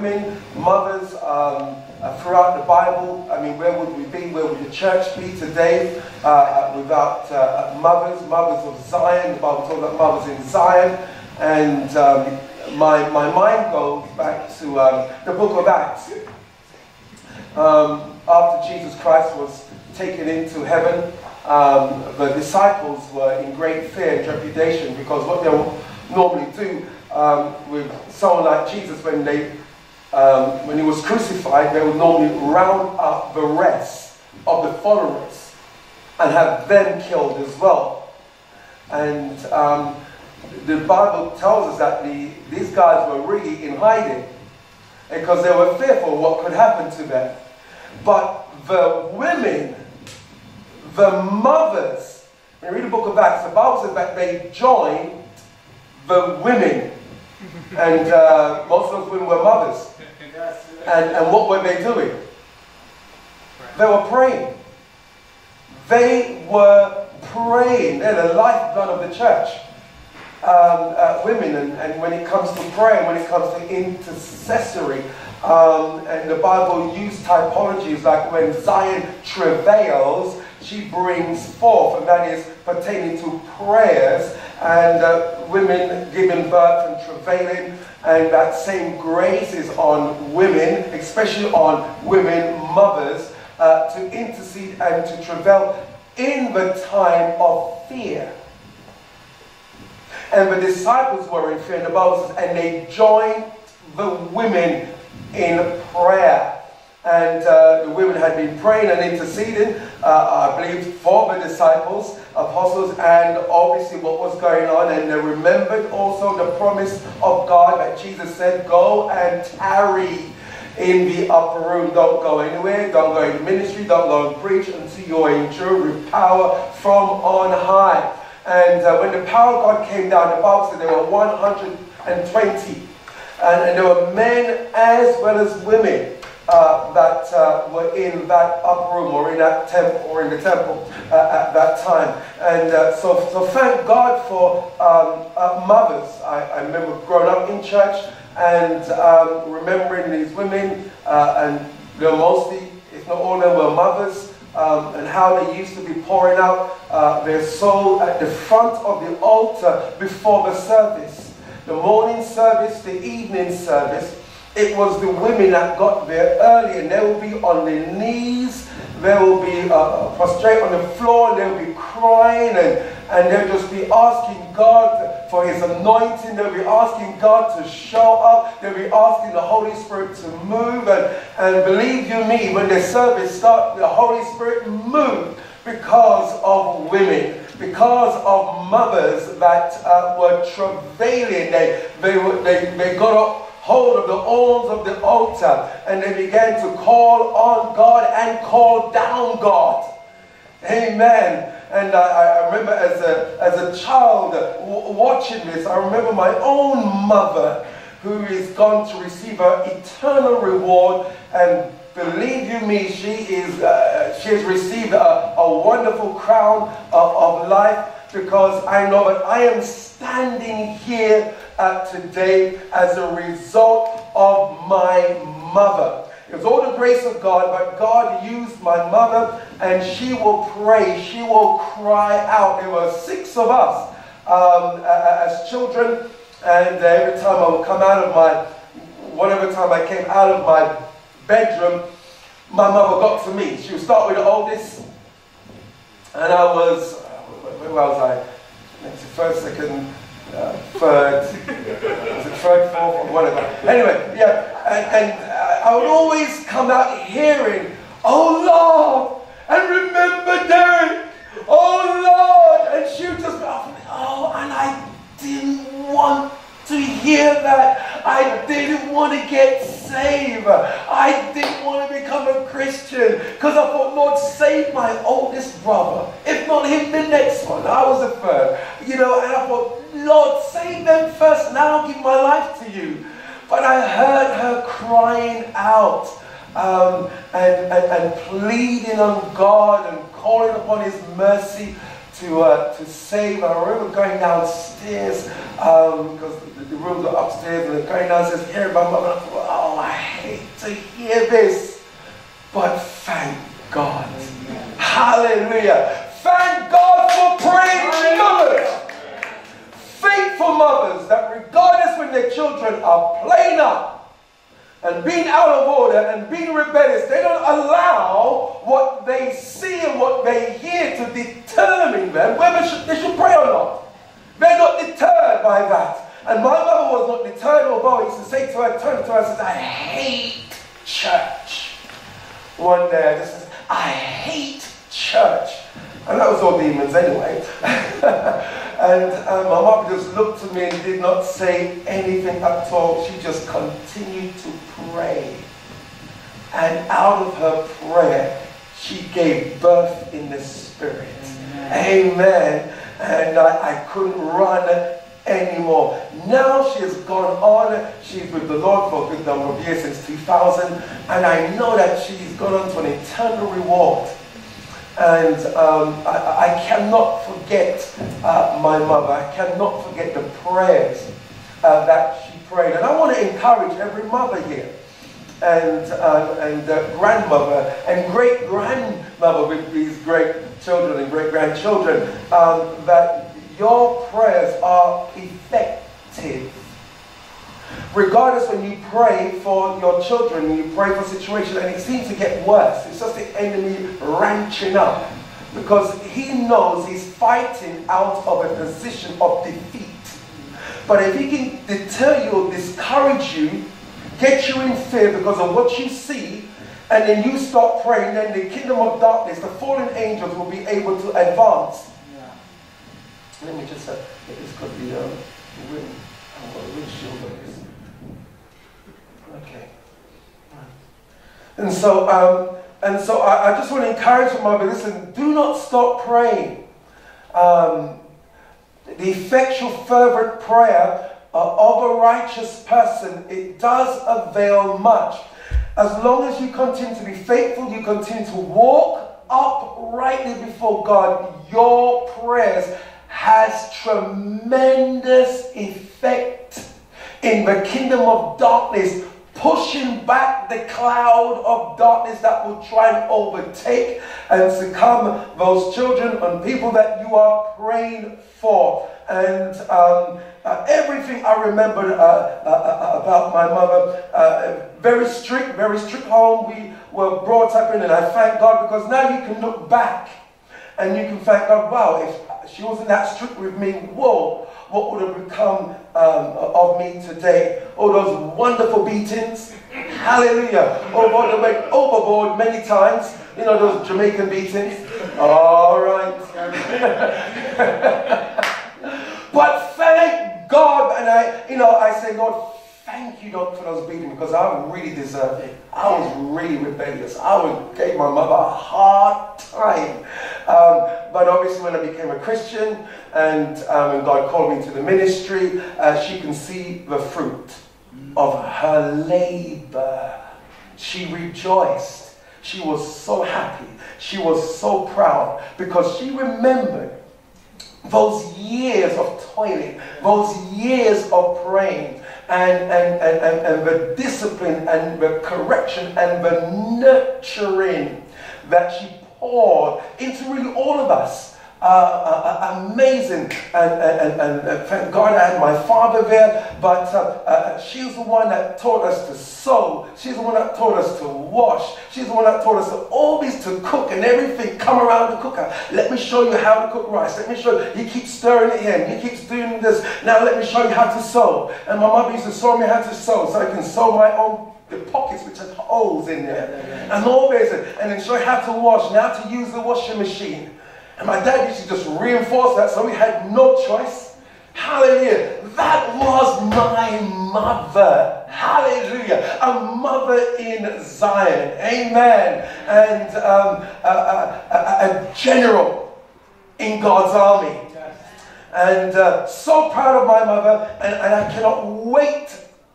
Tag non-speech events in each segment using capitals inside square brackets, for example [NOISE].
women, mothers um, uh, throughout the Bible. I mean, where would we be? Where would the church be today uh, uh without uh, mothers, mothers of Zion? The Bible talks about mothers in Zion. And um, my, my mind goes back to um, the book of Acts. Um, after Jesus Christ was taken into heaven, um, the disciples were in great fear and trepidation because what they would normally do um, with someone like Jesus when they um, when he was crucified, they would normally round up the rest of the followers and have them killed as well. And um, the Bible tells us that the, these guys were really in hiding because they were fearful what could happen to them. But the women, the mothers, when you read the book of Acts, the Bible says that they joined the women. And uh, most of those women were mothers. And, and what were they doing? They were praying. They were praying. They're the lifeblood of the church. Um, uh, women, and, and when it comes to prayer, when it comes to intercessory, um, and the Bible uses typologies like when Zion travails, she brings forth, and that is pertaining to prayers and uh, women giving birth and travailing, and that same grace is on women, especially on women mothers, uh, to intercede and to travail in the time of fear. And the disciples were in fear, and the Bible says, and they joined the women in prayer. And uh, the women had been praying and interceding, uh, I believe, for the disciples, apostles, and obviously what was going on. And they remembered also the promise of God that Jesus said, Go and tarry in the upper room. Don't go anywhere. Don't go into ministry. Don't go and preach until you are endued with power from on high. And uh, when the power of God came down, the Bible said there were 120. And, and there were men as well as women uh, that uh, were in that upper room or in that temple or in the temple uh, at that time. And uh, so, so thank God for um, uh, mothers. I, I, remember growing up in church and um, remembering these women, uh, and know, mostly, if not all of them, were mothers. Um, and how they used to be pouring out their soul at the front of the altar before the service. The morning service, the evening service, it was the women that got there early and they will be on their knees, they will be uh, prostrate on the floor, and they'll be crying and, and they'll just be asking God for His anointing. They'll be asking God to show up. They'll be asking the Holy Spirit to move. And, and believe you me, when the service starts, the Holy Spirit moved because of women because of mothers that uh, were travailing. They, they, they, they got up hold of the arms of the altar and they began to call on God and call down God. Amen. And I, I remember as a, as a child watching this, I remember my own mother who is gone to receive her eternal reward and believe you me, she is uh, she has received a, a wonderful crown of, of life because I know that I am standing here uh, today as a result of my mother. It was all the grace of God, but God used my mother and she will pray, she will cry out. There were six of us um, as children, and every time I would come out of my, whatever time I came out of my bedroom, my mother got to me. She would start with the oldest, and I was, where was I? First, second, uh, third, was it third, fourth, whatever. Anyway, yeah, and, and I would always come out hearing, oh Lord, and remember Derek, oh Lord, and she would just go, oh, and I didn't want to hear that. I didn't want to get saved. I didn't want to become a Christian because I thought, Lord, save my oldest brother. If not him, the next one. I was the third. You know, and I thought, Lord, save them first, now, give my life to you. But I heard her crying out um, and, and, and pleading on God and calling upon His mercy to, uh, to save. I remember going downstairs um, because the, the rooms are upstairs and going downstairs, hearing my mother. I thought, oh, I hate to hear this, but thank God. Hallelujah. Thank God for praying mothers. Faithful mothers that regardless when their children are playing up and being out of order and being rebellious, they don't allow what they see and what they hear to determine them whether they should pray or not. They're not deterred by that. And my mother was not deterred, although I used to say to her, turn to her and says, I hate church. One day I just said, I hate church. And that was all demons anyway. [LAUGHS] and uh, my mom just looked at me and did not say anything at all. She just continued to pray. And out of her prayer, she gave birth in the spirit. Amen. Amen. And I, I couldn't run anymore. Now she has gone on. She's with the Lord for a good number of years, since 2000. And I know that she's gone on to an eternal reward. And um, I, I, cannot forget uh, my mother. I cannot forget the prayers uh, that she prayed. And I want to encourage every mother here and, uh, and uh, grandmother and great grandmother with these great children and great grandchildren um, that your prayers are effective. Regardless when you pray for your children, you pray for situations and it seems to get worse. It's just the enemy ranching up because he knows he's fighting out of a position of defeat. But if he can deter you discourage you, get you in fear because of what you see, and then you stop praying, then the kingdom of darkness, the fallen angels will be able to advance. Yeah. Let me just uh, get this could be um, wind. I've got a windshield. Okay. And so, um, and so I, I, just want to encourage my mother, listen, do not stop praying. Um, the effectual fervent prayer of a righteous person, it does avail much. As long as you continue to be faithful, you continue to walk uprightly before God, your prayers has tremendous effect in the kingdom of darkness pushing back the cloud of darkness that will try and overtake and succumb those children and people that you are praying for. And um, uh, everything I remembered uh, uh, uh about my mother, uh, very strict, very strict home we were brought up in, and I thank God because now you can look back and you can thank God, wow, if she wasn't that strict with me, whoa, what would have become um, of me today? All those wonderful beatings. Hallelujah. Overboard, overboard many times. You know those Jamaican beatings? All right. [LAUGHS] but thank God. And I, you know, I say, Lord, thank you, God, for those beatings because I really deserved it. I was really rebellious. I gave my mother a hard time. Um, but obviously, when I became a Christian and, um, God called me to the ministry, uh, she can see the fruit of her labor. She rejoiced. She was so happy. She was so proud because she remembered those years of toiling, those years of praying, and, and, and, and, and the discipline and the correction and the nurturing that she poured into really all of us. Uh, amazing. And, and, and, and, thank God I had my father there. But uh, uh, she's the one that taught us to sew. She's the one that taught us to wash. She's the one that taught us to always to cook and everything come around the cooker. Let me show you how to cook rice. Let me show you. He keeps stirring it in. He keeps doing this. Now let me show you how to sew. And my mother used to show me how to sew so I can sew my own the pockets which have holes in there. And all this. And then show you how to wash and how to use the washing machine. And my dad used to just reinforce that, so we had no choice. Hallelujah. That was my mother. Hallelujah. A mother in Zion. Amen. And um, a, a, a, general in God's army. And uh, so proud of my mother, and, and I cannot wait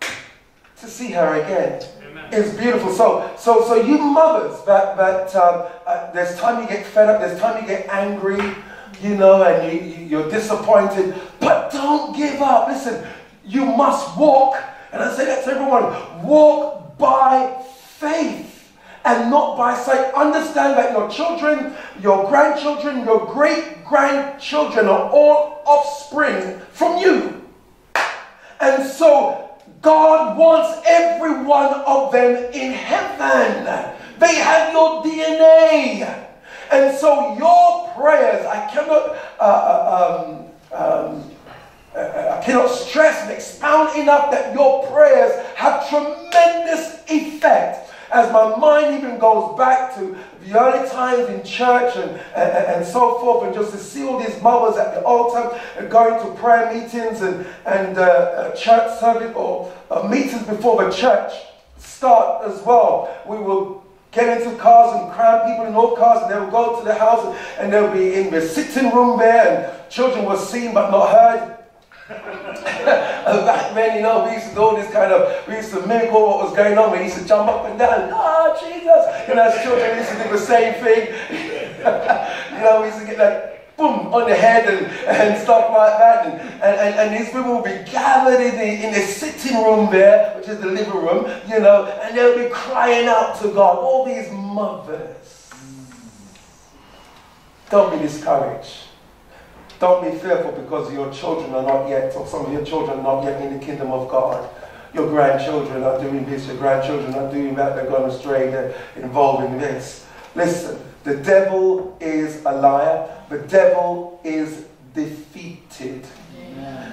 to see her again. It's beautiful. So, so, so you mothers, that that um, uh, there's time you get fed up, there's time you get angry, you know, and you, you, you're disappointed, but don't give up. Listen, you must walk, and I say that to everyone: walk by faith and not by sight. Understand that your children, your grandchildren, your great grandchildren are all offspring from you. And so God wants every one of them in heaven. They have your DNA. And so your prayers, I cannot, uh, uh um, um, uh, I cannot stress and expound enough that your prayers have tremendous effect as my mind even goes back to the early times in church and, and, and so forth, and just to see all these mothers at the altar and going to prayer meetings and, and uh, uh, church service or uh, meetings before the church start as well. We will get into cars and cram people in all cars, and they will go to the house and, and they'll be in the sitting room there, and children were seen but not heard. Back then, you know, we used to do all this kind of, we used to mimic what was going on. We used to jump up and down, oh, Jesus. You know, as children, we used to do the same thing. [LAUGHS] you know, we used to get that boom on the head and, and stuff like that. And, and, and, these people will be gathered in the, in the sitting room there, which is the living room, you know, and they'll be crying out to God. All these mothers. Don't be discouraged. Don't be fearful because your children are not yet, or some of your children are not yet in the kingdom of God. Your grandchildren are doing this, your grandchildren are doing that, they're going astray, they're involved in this. Listen, the devil is a liar, the devil is defeated.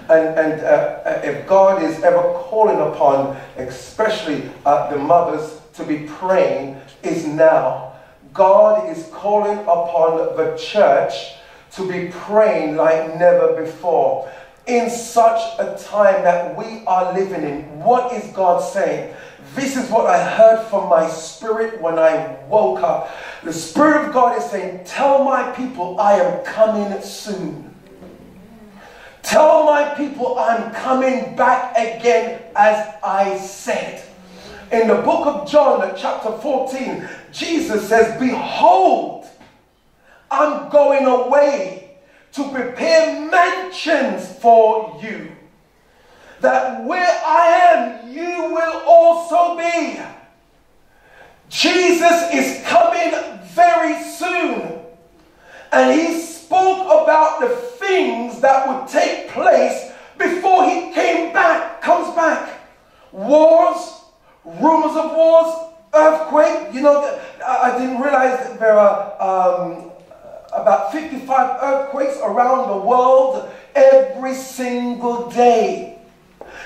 And, and uh, uh, if God is ever calling upon, especially uh, the mothers, to be praying, is now. God is calling upon the church to be praying like never before. In such a time that we are living in, what is God saying? This is what I heard from my spirit when I woke up. The Spirit of God is saying, Tell my people I am coming soon. Tell my people I'm coming back again as I said. In the book of John, chapter 14, Jesus says, Behold, I'm going away to prepare mansions for you. That where I am, you will also be. Jesus is coming very soon. And he spoke about the things that would take place before he came back, comes back. Wars, rumors of wars, earthquake. You know, I didn't realize that there are um, about 55 earthquakes around the world every single day.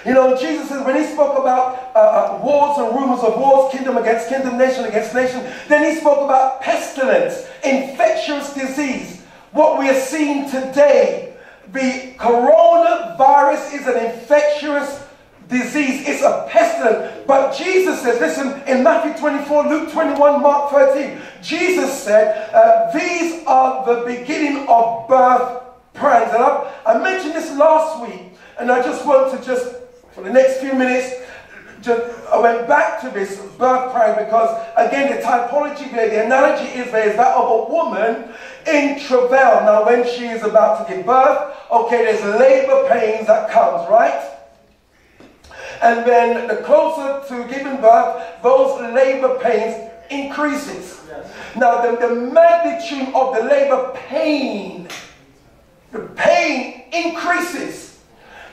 You know, Jesus says when he spoke about uh, uh, wars and rumors of wars, kingdom against kingdom, nation against nation, then he spoke about pestilence, infectious disease. What we are seeing today, the coronavirus is an infectious disease. It's a pestilence. But Jesus says, listen, in Matthew 24, Luke 21, Mark 13, Jesus said, uh, these are the beginning of birth pangs. And I, I mentioned this last week, and I just want to just, for the next few minutes, just, I went back to this birth pang because, again, the typology there, the analogy is there is that of a woman in travail. Now, when she is about to give birth, okay, there's labor pains that comes, right? And then the closer to giving birth, those labor pains increases. Yes. Now the, the magnitude of the labor pain, the pain increases.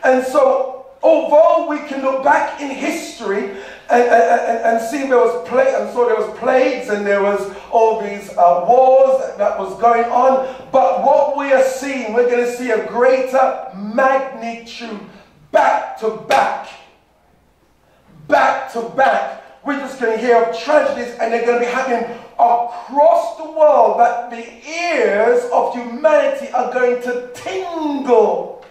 And so although we can look back in history and, and, and see there was plague, and so there was plagues and there was all these uh, wars that, that was going on. But what we are seeing, we're going to see a greater magnitude back to back back to back. We're just going to hear of tragedies and they're going to be happening across the world that the ears of humanity are going to tingle.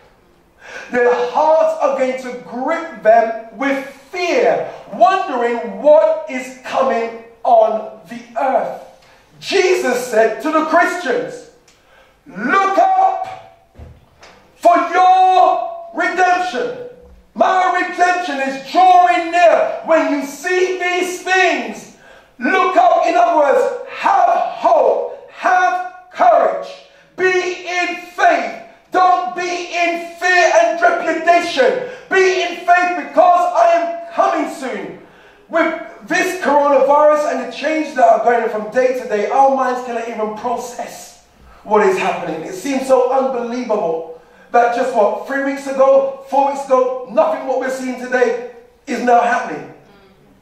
Their hearts are going to grip them with fear, wondering what is coming on the earth. Jesus said to the Christians, Look up for your redemption. My redemption is near. When you see these things, look up. In other words, have hope, have courage, be in faith. Don't be in fear and trepidation. Be in faith because I am coming soon. With this coronavirus and the changes that are going on from day to day, our minds cannot even process what is happening. It seems so unbelievable that just what, three weeks ago, four weeks ago, nothing what we're seeing today is now happening.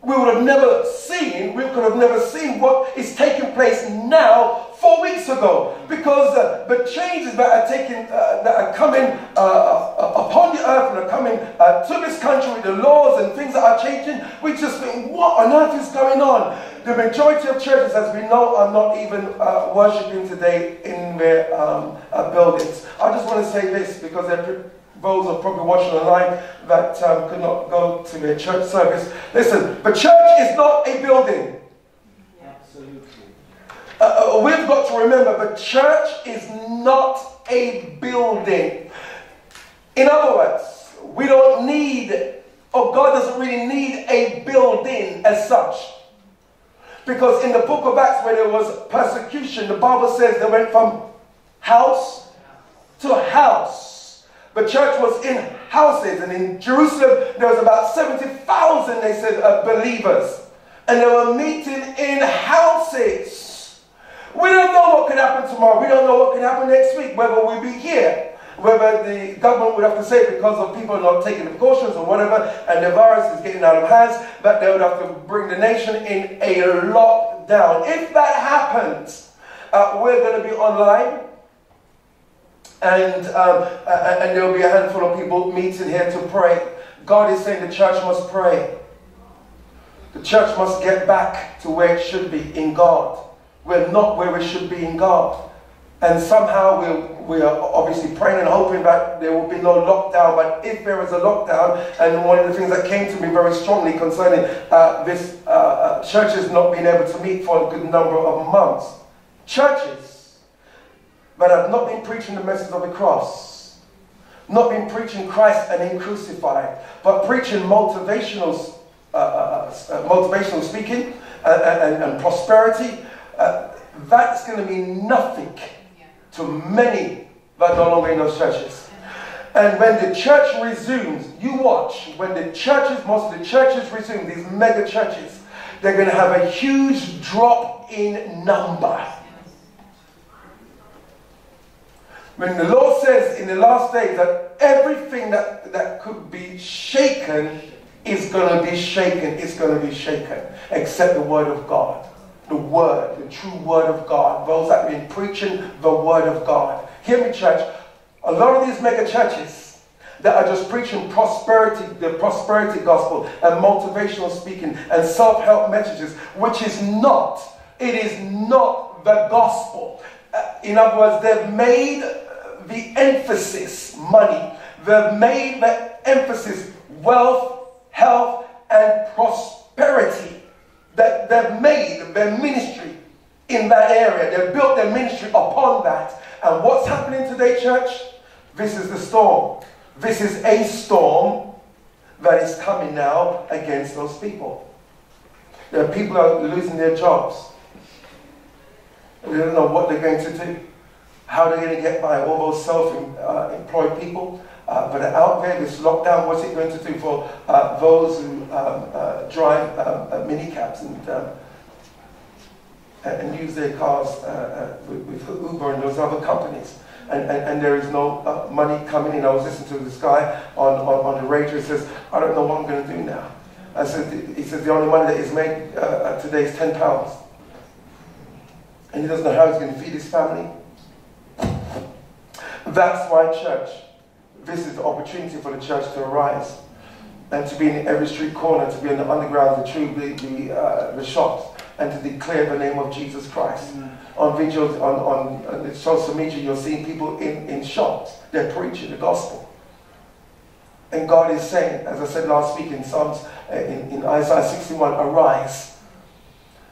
We would have never seen, we could have never seen what is taking place now four weeks ago because uh, the changes that are taking, uh, that are coming uh, uh upon the earth and are coming uh, to this country, with the laws and things that are changing, we just think, what on earth is going on? The majority of churches, as we know, are not even uh, worshipping today in their um, buildings. I just want to say this because they're those are probably watching online that um, could not go to their church service. Listen, but church is not a building. Absolutely. Uh, uh, we've got to remember the church is not a building. In other words, we don't need, or God doesn't really need a building as such. Because in the book of Acts, where there was persecution, the Bible says they went from house to house. The church was in houses, and in Jerusalem there was about 70,000, they said, believers. And they were meeting in houses. We don't know what could happen tomorrow. We don't know what could happen next week, whether we'll be here whether the government would have to say because of people not taking precautions or whatever, and the virus is getting out of hands, that they would have to bring the nation in a lockdown. If that happens, uh, we're going to be online and, um, and there will be a handful of people meeting here to pray. God is saying the church must pray. The church must get back to where it should be in God. We're not where we should be in God. And somehow we we are obviously praying and hoping that there will be no lockdown. But if there is a lockdown, and one of the things that came to me very strongly concerning uh, this uh, uh, churches not being able to meet for a good number of months, churches but I've not been preaching the message of the cross, not been preaching Christ and Him crucified, but preaching motivational, uh, uh, uh, uh motivational speaking uh, and, and, prosperity. Uh, that's going to mean nothing to many that no longer in those churches. And when the church resumes, you watch, when the churches, most of the churches resume, these mega churches, they're going to have a huge drop in number. When the Lord says in the last days that everything that, that could be shaken is going to be shaken, it's going to be shaken, except the Word of God. The Word, the true Word of God. Those that have been preaching the Word of God. Hear me, church. A lot of these mega churches that are just preaching prosperity, the prosperity gospel, and motivational speaking, and self help messages, which is not, it is not the gospel. Uh, in other words, they've made the emphasis money. They've made the emphasis wealth, health, and prosperity. That they've made their ministry in that area. They've built their ministry upon that. And what's happening today, church? This is the storm. This is a storm that is coming now against those people. There are people are losing their jobs. They don't know what they're going to do. How are they going to get by all those self-employed people? Uh, but out there, this lockdown, what's it going to do for uh, those who um, uh, drive um, uh, minicabs and, um, and use their cars uh, uh, with, with, Uber and those other companies? And, and, and there is no money coming in. I was listening to this guy on, on, on the radio. He says, I don't know what I'm going to do now. I said, he says, the only money that is made today is 10 pounds. And he doesn't know how he's going to feed his family. That's why, church, this is the opportunity for the church to arise and to be in every street corner, to be in the underground, the true, the, the, uh, the shops, and to declare the name of Jesus Christ. Mm. On videos, on, on, on social media, you're seeing people in, in shops. They're preaching the gospel. And God is saying, as I said last week in Psalms, uh, in, in Isaiah 61, arise.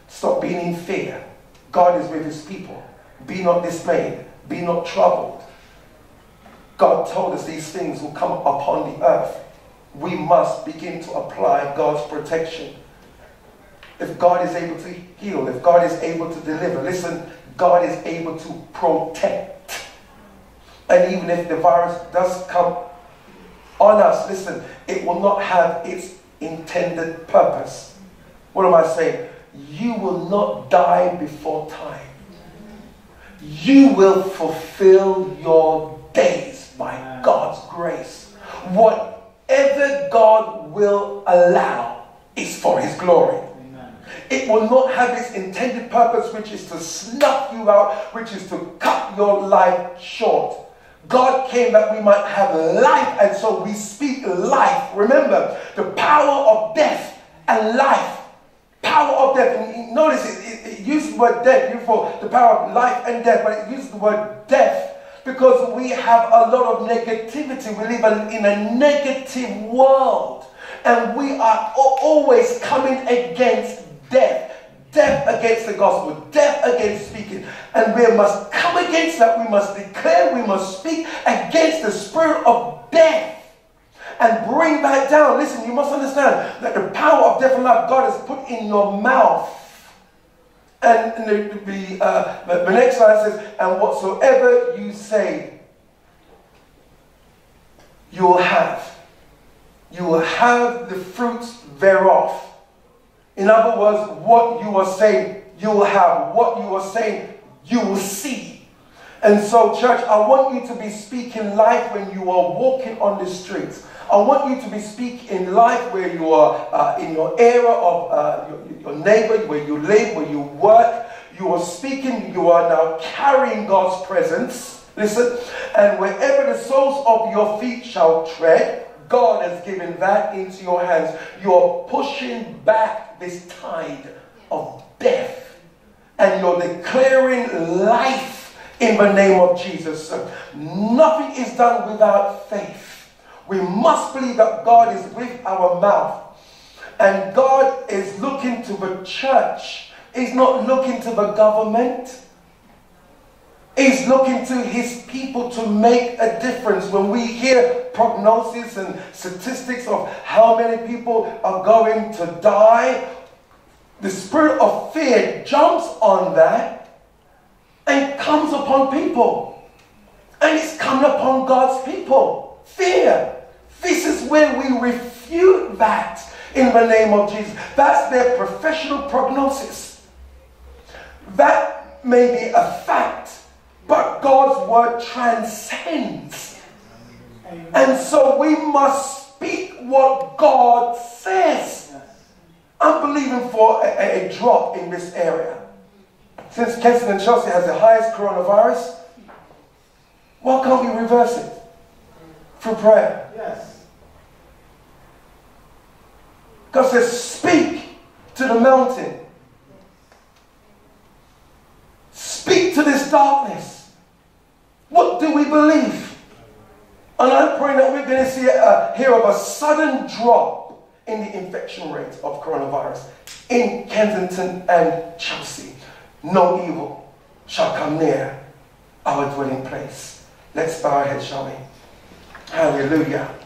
Stop being in fear. God is with his people. Be not dismayed. Be not troubled. God told us these things will come upon the earth. We must begin to apply God's protection. If God is able to heal, if God is able to deliver, listen, God is able to protect. And even if the virus does come on us, listen, it will not have its intended purpose. What am I saying? you will not die before time. You will fulfill your days by God's grace. Whatever God will allow is for His glory. It will not have its intended purpose, which is to snuff you out, which is to cut your life short. God came that we might have life, and so we speak life. Remember, the power of death and life. Power of death. Notice it, it, it uses the word death before the power of life and death, but it uses the word death because we have a lot of negativity. We live in a negative world, and we are always coming against death. Death against the gospel, death against speaking. And we must come against that. We must declare, we must speak against the spirit of death and bring that down. Listen, you must understand that the power of death and life God has put in your mouth. And the, uh, the next line says, and whatsoever you say, you will have. You will have the fruits thereof. In other words, what you are saying, you will have. What you are saying, you will see. And so, church, I want you to be speaking life when you are walking on the streets. I want you to be speaking in life where you are uh, in your area of uh, your, your neighbor, where you live, where you work. You are speaking, you are now carrying God's presence. Listen, and wherever the soles of your feet shall tread, God has given that into your hands. You're pushing back this tide of death and you're declaring life in the name of Jesus. Nothing is done without faith. We must believe that God is with our mouth. And God is looking to the church. He's not looking to the government. He's looking to his people to make a difference. When we hear prognosis and statistics of how many people are going to die, the spirit of fear jumps on that and comes upon people. And it's coming upon God's people. Fear. This is where we refute that in the name of Jesus. That's their professional prognosis. That may be a fact but God's word transcends. And so we must speak what God says. I'm believing for a, a drop in this area. Since Kensington and Chelsea has the highest coronavirus, why can't we reverse it? Through prayer. Yes. God says, speak to the mountain. Speak to this darkness. What do we believe? And I'm praying that we're going to see a, hear of a sudden drop in the infection rate of coronavirus in Kensington and Chelsea. No evil shall come near our dwelling place. Let's bow our heads, shall we? Hallelujah.